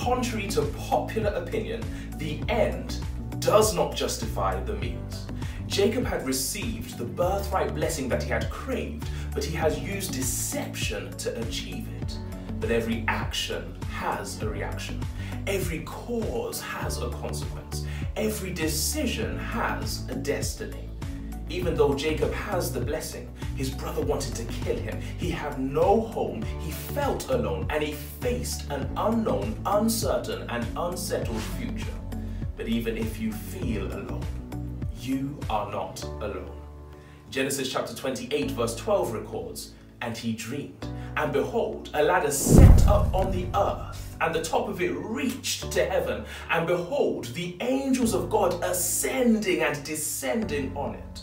contrary to popular opinion, the end does not justify the means. Jacob had received the birthright blessing that he had craved, but he has used deception to achieve it. But every action has a reaction. Every cause has a consequence. Every decision has a destiny. Even though Jacob has the blessing, his brother wanted to kill him. He had no home, he felt alone, and he faced an unknown, uncertain, and unsettled future. But even if you feel alone, you are not alone. Genesis chapter 28, verse 12 records, And he dreamed, and behold, a ladder set up on the earth, and the top of it reached to heaven, and behold, the angels of God ascending and descending on it.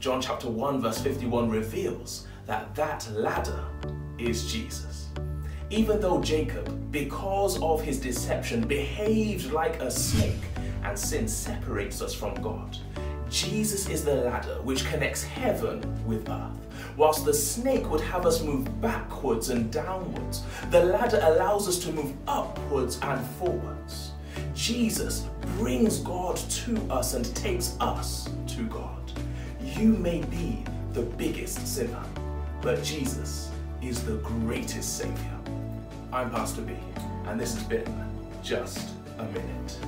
John chapter 1, verse 51 reveals that that ladder is Jesus. Even though Jacob, because of his deception, behaved like a snake, and sin separates us from God, Jesus is the ladder which connects heaven with earth. Whilst the snake would have us move backwards and downwards, the ladder allows us to move upwards and forwards. Jesus brings God to us and takes us to God. You may be the biggest sinner, but Jesus is the greatest Savior. I'm Pastor B, and this has been Just a Minute.